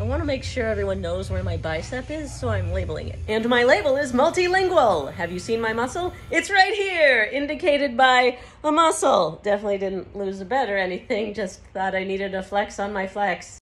I want to make sure everyone knows where my bicep is, so I'm labeling it. And my label is multilingual. Have you seen my muscle? It's right here, indicated by a muscle. Definitely didn't lose a bet or anything, just thought I needed a flex on my flex.